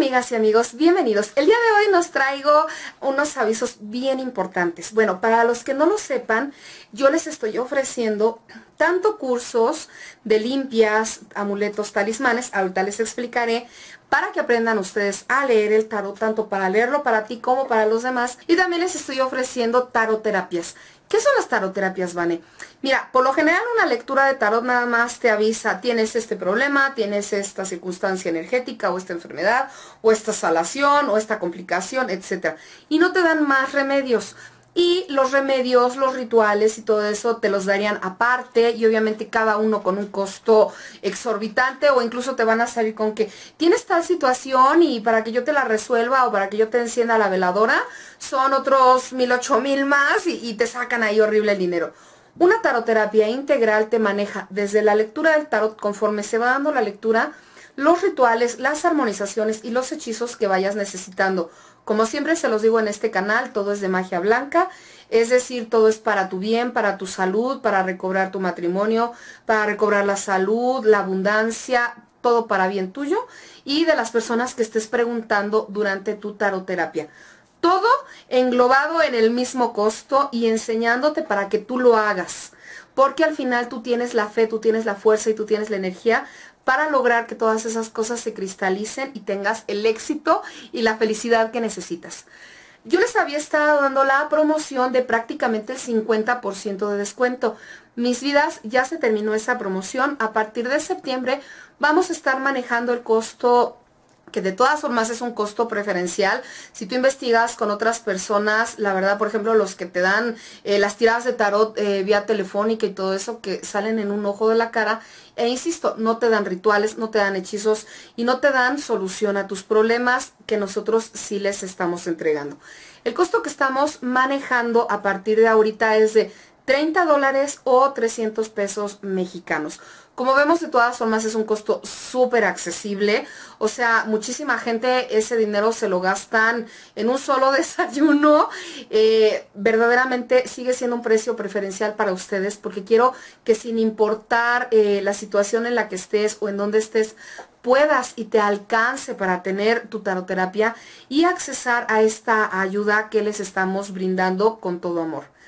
amigas y amigos, bienvenidos. El día de hoy nos traigo unos avisos bien importantes. Bueno, para los que no lo sepan, yo les estoy ofreciendo tanto cursos de limpias, amuletos, talismanes, ahorita les explicaré, para que aprendan ustedes a leer el tarot, tanto para leerlo para ti como para los demás. Y también les estoy ofreciendo taroterapias. ¿Qué son las taroterapias, Vane? Mira, por lo general una lectura de tarot nada más te avisa, tienes este problema, tienes esta circunstancia energética o esta enfermedad o esta salación o esta complicación, etc. Y no te dan más remedios. Y los remedios, los rituales y todo eso te los darían aparte y obviamente cada uno con un costo exorbitante o incluso te van a salir con que tienes tal situación y para que yo te la resuelva o para que yo te encienda la veladora son otros mil, ocho mil más y, te sacan ahí horrible el dinero. Una taroterapia integral te maneja desde la lectura del tarot conforme se va dando la lectura, los rituales, las armonizaciones y los hechizos que vayas necesitando como siempre se los digo en este canal, todo es de magia blanca, es decir, todo es para tu bien, para tu salud, para recobrar tu matrimonio, para recobrar la salud, la abundancia, todo para bien tuyo y de las personas que estés preguntando durante tu taroterapia. Todo englobado en el mismo costo y enseñándote para que tú lo hagas. Porque al final tú tienes la fe, tú tienes la fuerza y tú tienes la energía para lograr que todas esas cosas se cristalicen y tengas el éxito y la felicidad que necesitas. Yo les había estado dando la promoción de prácticamente el 50% de descuento. Mis vidas, ya se terminó esa promoción. A partir de septiembre vamos a estar manejando el costo que de todas formas es un costo preferencial. Si tú investigas con otras personas, la verdad, por ejemplo, los que te dan eh, las tiradas de tarot eh, vía telefónica y todo eso, que salen en un ojo de la cara, e insisto, no te dan rituales, no te dan hechizos y no te dan solución a tus problemas que nosotros sí les estamos entregando. El costo que estamos manejando a partir de ahorita es de 30 dólares o 300 pesos mexicanos. Como vemos, de todas formas es un costo súper accesible. O sea, muchísima gente ese dinero se lo gastan en un solo desayuno. Eh, verdaderamente sigue siendo un precio preferencial para ustedes porque quiero que sin importar eh, la situación en la que estés o en donde estés, puedas y te alcance para tener tu taroterapia y accesar a esta ayuda que les estamos brindando con todo amor.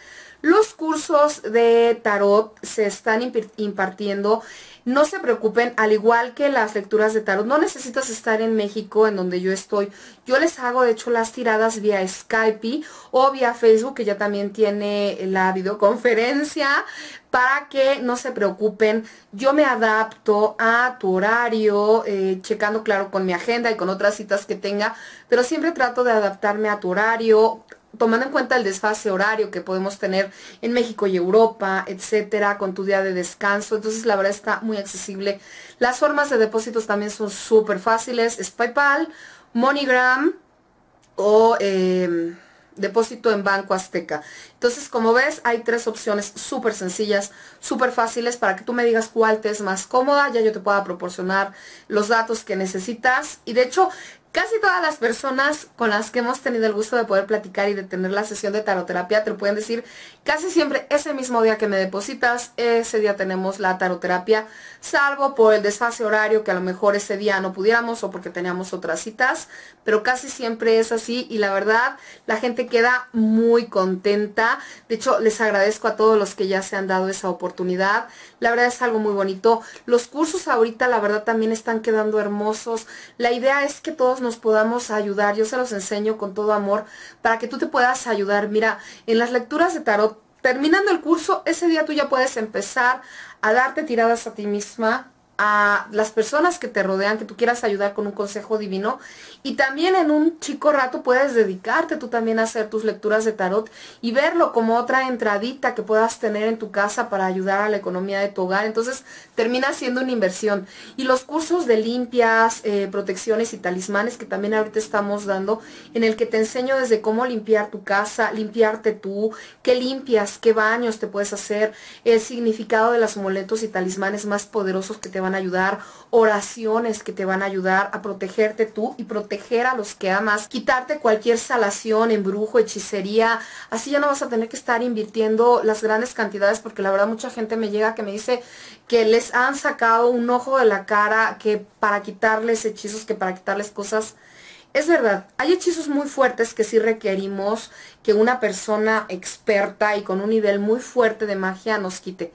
Los cursos de tarot se están impartiendo. No se preocupen, al igual que las lecturas de tarot, no necesitas estar en México, en donde yo estoy. Yo les hago, de hecho, las tiradas vía Skype o vía Facebook, que ya también tiene la videoconferencia, para que no se preocupen. Yo me adapto a tu horario, eh, checando, claro, con mi agenda y con otras citas que tenga, pero siempre trato de adaptarme a tu horario, tomando en cuenta el desfase horario que podemos tener en México y Europa, etcétera, con tu día de descanso. Entonces, la verdad está muy accesible. Las formas de depósitos también son súper fáciles. Es PayPal, MoneyGram o em, depósito en Banco Azteca. Entonces, como ves, hay tres opciones súper sencillas, súper fáciles para que tú me digas cuál te es más cómoda. Ya yo te pueda proporcionar los datos que necesitas. Y de hecho, Casi todas las personas con las que hemos tenido el gusto de poder platicar y de tener la sesión de taroterapia te lo pueden decir casi siempre ese mismo día que me depositas, ese día tenemos la taroterapia, salvo por el desfase horario que a lo mejor ese día no pudiéramos o porque teníamos otras citas, pero casi siempre es así y la verdad la gente queda muy contenta. De hecho, les agradezco a todos los que ya se han dado esa oportunidad. La verdad es algo muy bonito. Los cursos ahorita la verdad también están quedando hermosos. La idea es que todos nos podamos ayudar. Yo se los enseño con todo amor para que tú te puedas ayudar. Mira, en las lecturas de tarot, terminando el curso, ese día tú ya puedes empezar a darte tiradas a ti misma, a las personas que te rodean, que tú quieras ayudar con un consejo divino. Y también en un chico rato puedes dedicarte tú también a hacer tus lecturas de tarot y verlo como otra entradita que puedas tener en tu casa para ayudar a la economía de tu hogar. Entonces termina siendo una inversión. Y los cursos de limpias, eh, protecciones y talismanes que también ahorita estamos dando, en el que te enseño desde cómo limpiar tu casa, limpiarte tú, qué limpias, qué baños te puedes hacer, el significado de los amuletos y talismanes más poderosos que te van ayudar, oraciones que te van a ayudar a protegerte tú y proteger a los que amas, quitarte cualquier salación, embrujo, hechicería, así ya no vas a tener que estar invirtiendo las grandes cantidades porque la verdad mucha gente me llega que me dice que les han sacado un ojo de la cara, que para quitarles hechizos, que para quitarles cosas Es verdad, hay hechizos muy fuertes que sí requerimos que una persona experta y con un nivel muy fuerte de magia nos quite.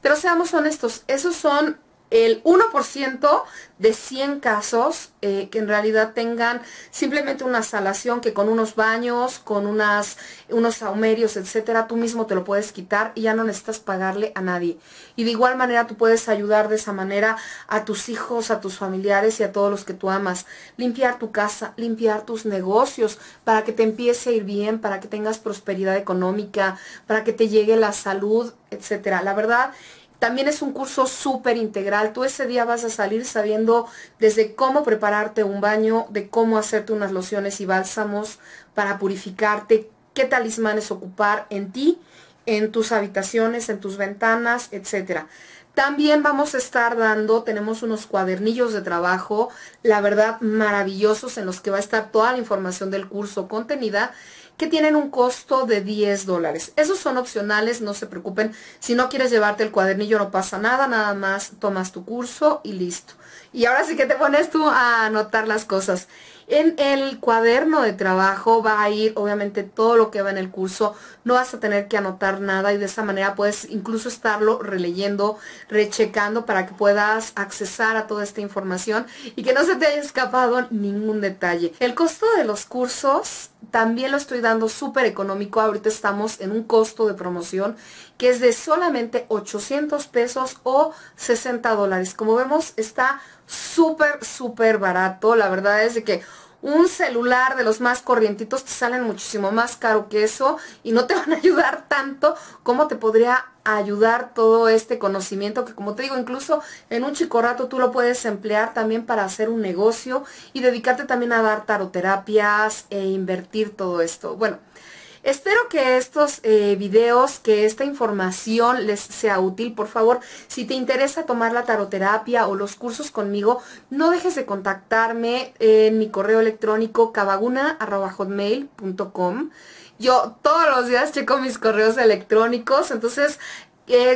Pero seamos honestos, esos son el 1% de 100 casos eh, que en realidad tengan simplemente una salación que con unos baños, con unas, unos saumerios, etcétera, tú mismo te lo puedes quitar y ya no necesitas pagarle a nadie. Y de igual manera tú puedes ayudar de esa manera a tus hijos, a tus familiares y a todos los que tú amas. Limpiar tu casa, limpiar tus negocios para que te empiece a ir bien, para que tengas prosperidad económica, para que te llegue la salud, etcétera. La verdad también es un curso súper integral. Tú ese día vas a salir sabiendo desde cómo prepararte un baño, de cómo hacerte unas lociones y bálsamos para purificarte, qué talismanes ocupar en ti, en tus habitaciones, en tus ventanas, etcétera. También vamos a estar dando, tenemos unos cuadernillos de trabajo, la verdad maravillosos en los que va a estar toda la información del curso contenida que tienen un costo de 10 dólares. Esos son opcionales, no se preocupen. Si no quieres llevarte el cuadernillo no pasa nada, nada más tomas tu curso y listo. Y ahora sí que te pones tú a anotar las cosas. En el cuaderno de trabajo va a ir obviamente todo lo que va en el curso, no vas a tener que anotar nada y de esa manera puedes incluso estarlo releyendo, rechecando para que puedas accesar a toda esta información y que no se te haya escapado ningún detalle. El costo de los cursos también lo estoy dando súper económico, ahorita estamos en un costo de promoción que es de solamente 800 pesos o 60 dólares. Como vemos está súper, súper barato. La verdad es de que un celular de los más corrientitos te salen muchísimo más caro que eso y no te van a ayudar tanto como te podría ayudar todo este conocimiento que como te digo incluso en un chico rato tú lo puedes emplear también para hacer un negocio y dedicarte también a dar taroterapias e invertir todo esto. Bueno, Espero que estos eh, videos, que esta información les sea útil. Por favor, si te interesa tomar la taroterapia o los cursos conmigo, no dejes de contactarme en mi correo electrónico cabaguna.hotmail.com. Yo todos los días checo mis correos electrónicos, entonces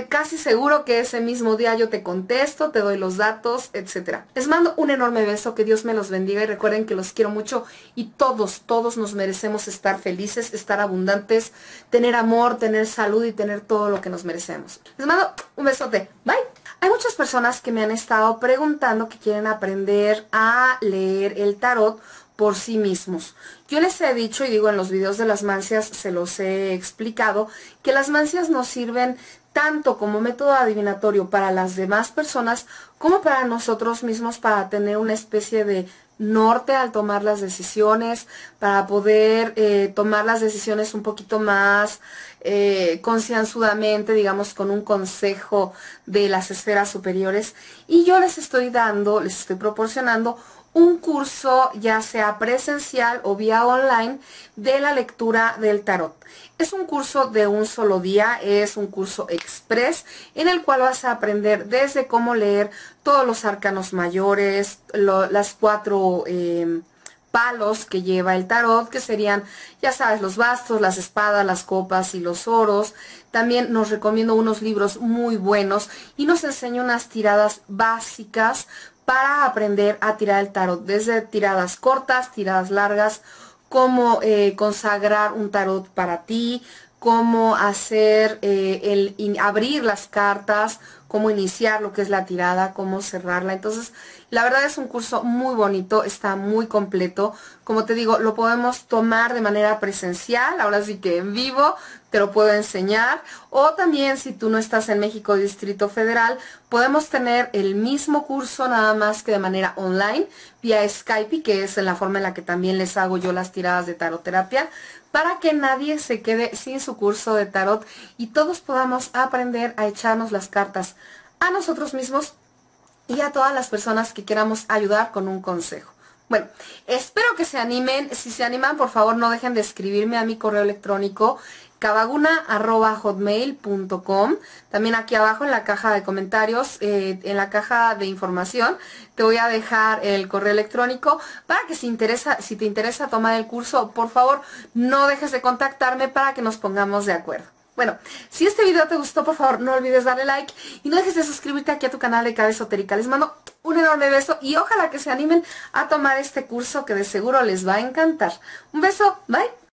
casi seguro que ese mismo día yo te contesto, te doy los datos, etc. Les mando un enorme beso, que Dios me los bendiga y recuerden que los quiero mucho y todos, todos nos merecemos estar felices, estar abundantes, tener amor, tener salud y tener todo lo que nos merecemos. Les mando un besote. Bye. Hay muchas personas que me han estado preguntando que quieren aprender a leer el tarot por sí mismos. Yo les he dicho y digo en los videos de las mancias, se los he explicado, que las mancias nos sirven tanto como método adivinatorio para las demás personas como para nosotros mismos para tener una especie de norte al tomar las decisiones, para poder eh, tomar las decisiones un poquito más eh, concienzudamente, digamos, con un consejo de las esferas superiores. Y yo les estoy dando, les estoy proporcionando un curso ya sea presencial o vía online de la lectura del tarot. Es un curso de un solo día, es un curso express en el cual vas a aprender desde cómo leer todos los arcanos mayores, las cuatro em, palos que lleva el tarot, que serían, ya sabes, los bastos, las espadas, las copas y los oros. También nos recomiendo unos libros muy buenos y nos enseña unas tiradas básicas para aprender a tirar el tarot, desde tiradas cortas, tiradas largas, cómo eh, consagrar un tarot para ti, cómo hacer eh, el abrir las cartas, cómo iniciar lo que es la tirada, cómo cerrarla. Entonces, la verdad es un curso muy bonito, está muy completo. Como te digo, lo podemos tomar de manera presencial, ahora sí que en vivo, te lo puedo enseñar. O también si tú no estás en México Distrito Federal, podemos tener el mismo curso nada más que de manera online, vía Skype, que es la forma en la que también les hago yo las tiradas de taroterapia, para que nadie se quede sin su curso de tarot y todos podamos aprender a echarnos las cartas a nosotros mismos y a todas las personas que queramos ayudar con un consejo. Bueno, espero que se animen. Si se animan, por favor, no dejen de escribirme a mi correo electrónico cabaguna.hotmail.com También aquí abajo en la caja de comentarios, eh, en la caja de información, te voy a dejar el correo electrónico para que si, interesa, si te interesa tomar el curso, por favor, no dejes de contactarme para que nos pongamos de acuerdo. Bueno, si este video te gustó, por favor, no olvides darle like y no dejes de suscribirte aquí a tu canal de Cabeza Esotérica. Les mando un enorme beso y ojalá que se animen a tomar este curso que de seguro les va a encantar. Un beso, bye.